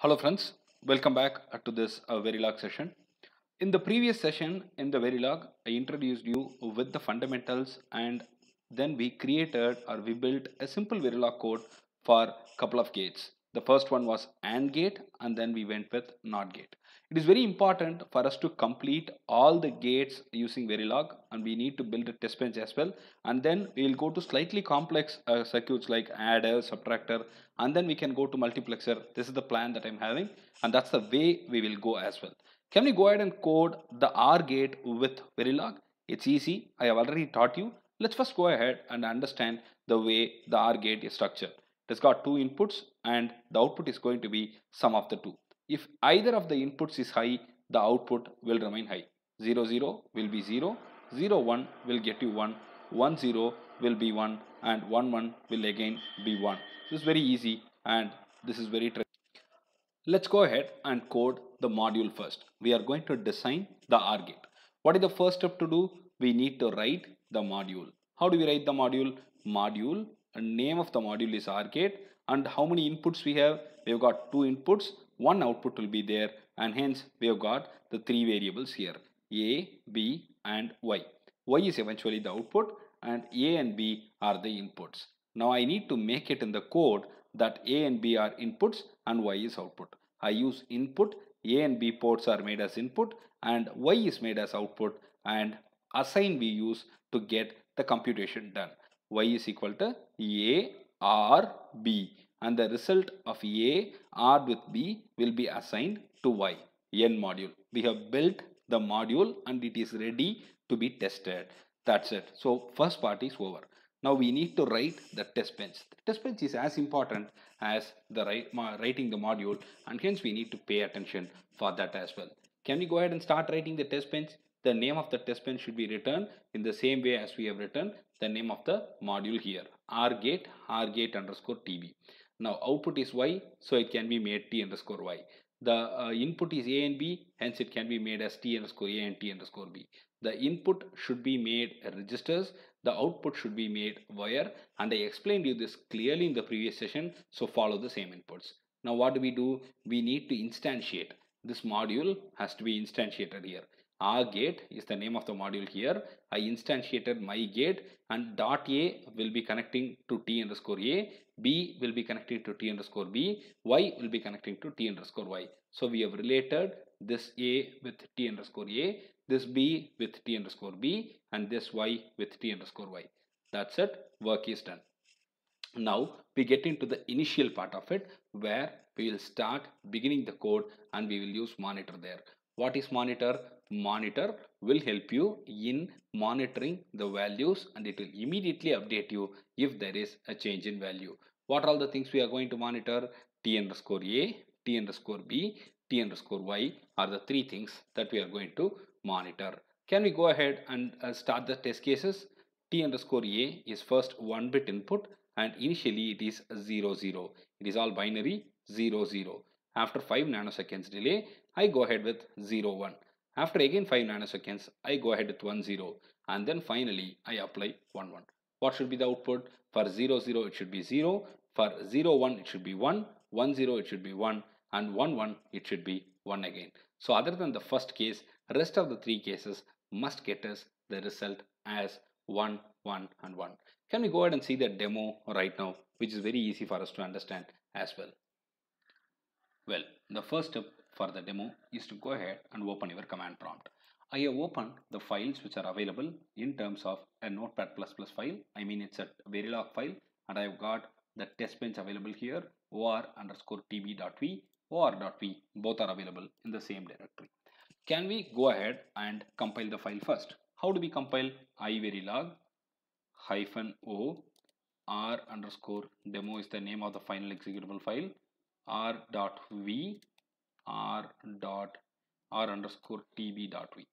Hello friends, welcome back uh, to this uh, Verilog session. In the previous session in the Verilog, I introduced you with the fundamentals and then we created or we built a simple Verilog code for couple of gates. The first one was AND gate and then we went with NOT gate. It is very important for us to complete all the gates using Verilog and we need to build a test bench as well and then we will go to slightly complex uh, circuits like adder, subtractor and then we can go to multiplexer. This is the plan that I'm having and that's the way we will go as well. Can we go ahead and code the OR gate with Verilog? It's easy. I have already taught you. Let's first go ahead and understand the way the OR gate is structured. It has got two inputs and the output is going to be sum of the two. If either of the inputs is high, the output will remain high. 0, 0 will be 0, 0, 1 will get you 1, 1, 0 will be 1 and 1, 1 will again be 1. This is very easy and this is very tricky. Let's go ahead and code the module first. We are going to design the OR gate. What is the first step to do? We need to write the module. How do we write the module? Module and name of the module is OR gate and how many inputs we have? We have got two inputs, one output will be there and hence we have got the three variables here A, B and Y. Y is eventually the output and A and B are the inputs. Now I need to make it in the code that A and B are inputs and Y is output. I use input, A and B ports are made as input and Y is made as output and assign we use to get the computation done. Y is equal to A or B and the result of A or with B will be assigned to Y, endmodule. We have built the module and it is ready to be tested. That's it. So first part is over. Now we need to write the test bench. The test bench is as important as the writing the module and hence we need to pay attention for that as well. Can we go ahead and start writing the test bench? The name of the test bench should be written in the same way as we have written the name of the module here. OR gate, OR gate underscore TB. Now output is Y, so it can be made T underscore Y. The uh, input is A and B, hence it can be made as T underscore A and T underscore B. The input should be made registers, the output should be made wire and I explained you this clearly in the previous session, so follow the same inputs. Now what do we do? We need to instantiate. This module has to be instantiated here. OR gate is the name of the module here. I instantiated my gate and dot A will be connecting to T underscore A, B will be connecting to T underscore B, Y will be connecting to T underscore Y. So we have related this A with T underscore A, this B with T underscore B and this Y with T underscore Y. That's it, work is done. Now we get into the initial part of it where we will start beginning the code and we will use monitor there. What is monitor? Monitor will help you in monitoring the values and it will immediately update you if there is a change in value. What are all the things we are going to monitor? T underscore A, T underscore B, T underscore Y are the three things that we are going to monitor. Can we go ahead and uh, start the test cases? T underscore A is first one bit input and initially it is 0 0. It is all binary 0 0. After 5 nanoseconds delay, I go ahead with 0 1. After again 5 nanoseconds, I go ahead with 1 0 and then finally I apply 1 1. What should be the output? For 0 0 it should be 0, for 0 1 it should be 1, 1 0 it should be 1 and 1 1 it should be 1 again. So other than the first case, rest of the three cases must get us the result as 1 1 and 1. Can we go ahead and see the demo right now which is very easy for us to understand as well. Well, the first step for the demo is to go ahead and open your command prompt. I have opened the files which are available in terms of a notepad++ file. I mean it's a Verilog file and I have got the test bench available here or underscore tb.v or.v both are available in the same directory. Can we go ahead and compile the file first? How do we compile iverilog hyphen o or underscore demo is the name of the final executable file or dot v r dot r underscore tb dot v.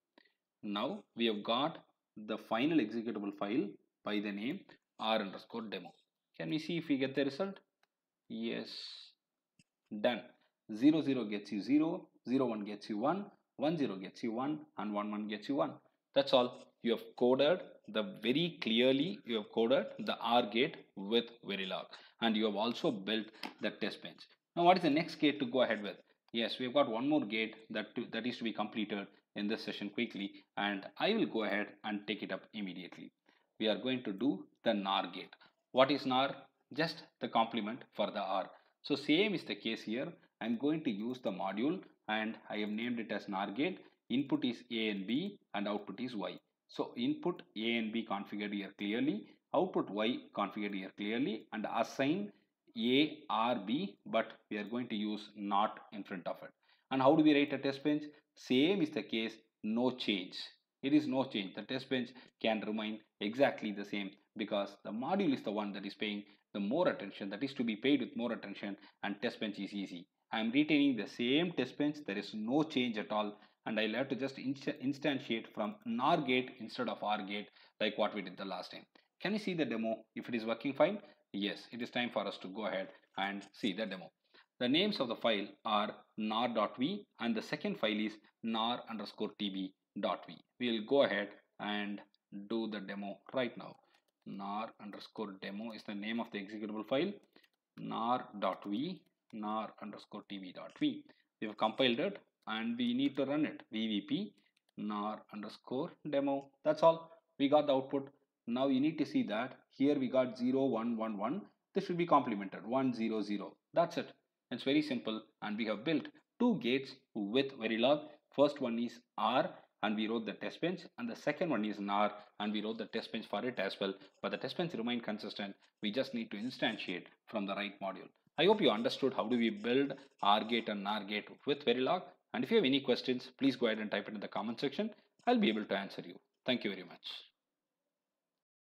Now we have got the final executable file by the name or underscore demo. Can we see if we get the result? Yes, done. 0 0 gets you 0, 0 1 gets you 1, 1 0 gets you 1 and 1 1 gets you 1. That's all. You have coded the very clearly you have coded the OR gate with Verilog and you have also built the test bench. Now what is the next gate to go ahead with? Yes, we've got one more gate that, to, that is to be completed in this session quickly and I will go ahead and take it up immediately. We are going to do the NOR gate. What is NOR? Just the complement for the OR. So same is the case here. I'm going to use the module and I have named it as NOR gate. Input is A and B and output is Y. So input A and B configured here clearly, output Y configured here clearly and assign A or B but we are going to use not in front of it. And how do we write a test bench? Same is the case, no change. It is no change. The test bench can remain exactly the same because the module is the one that is paying the more attention that is to be paid with more attention and test bench is easy. I am retaining the same test bench. There is no change at all and I'll have to just inst instantiate from NOR gate instead of OR gate like what we did the last time. Can you see the demo if it is working fine? Yes, it is time for us to go ahead and see the demo. The names of the file are nor.v and the second file is nor underscore tb.v. We'll go ahead and do the demo right now. nor underscore demo is the name of the executable file. nor.v nor underscore tb.v. We have compiled it and we need to run it vvp nor underscore demo that's all we got the output now you need to see that. Here we got 0 1 1 1 this should be complemented. 1 0 0 that's it. It's very simple and we have built two gates with verilog. First one is OR and we wrote the test bench and the second one is NOR and we wrote the test bench for it as well. But the test bench remain consistent. We just need to instantiate from the right module. I hope you understood how do we build OR gate and NOR gate with Verilog. And if you have any questions, please go ahead and type it in the comment section. I'll be able to answer you. Thank you very much.